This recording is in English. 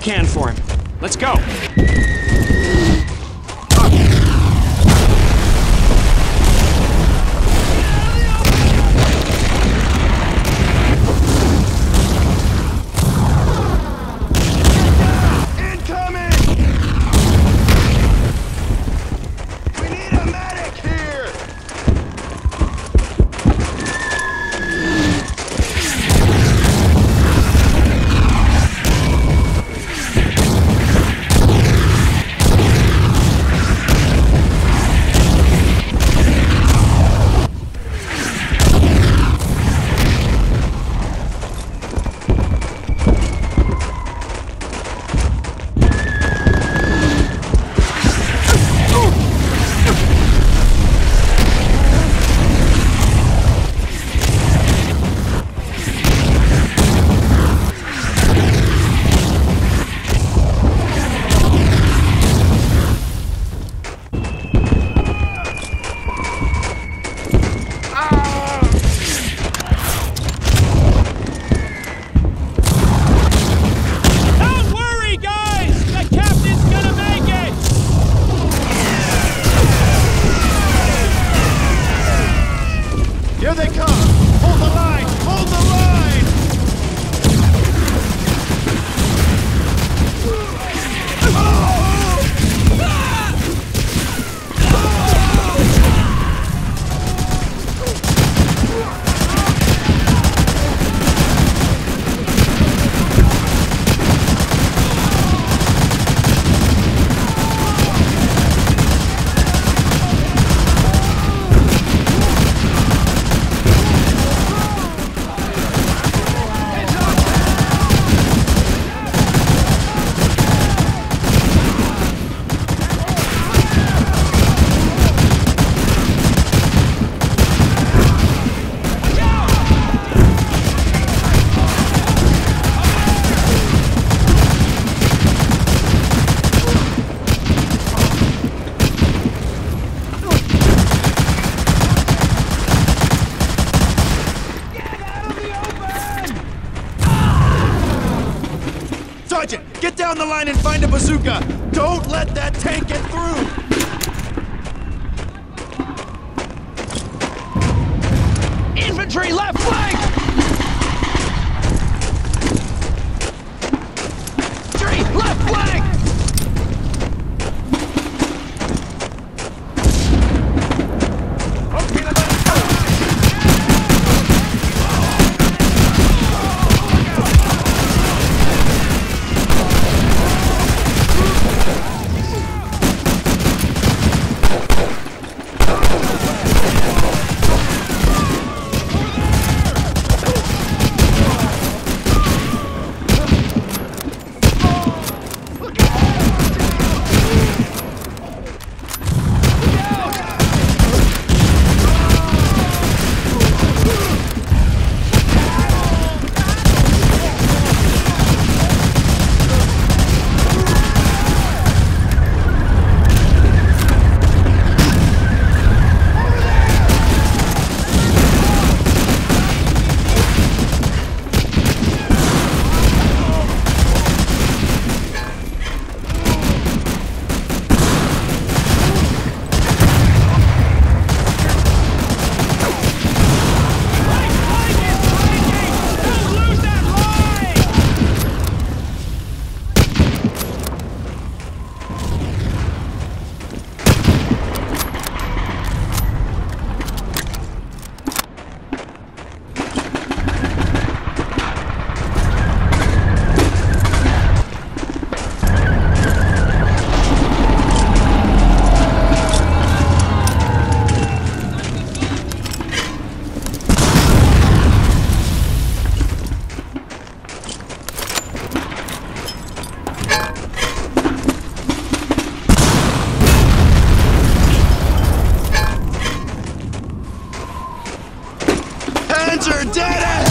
Can for him. Let's go. bazooka! Don't let that tank get through! Infantry left flank! Friends are dead!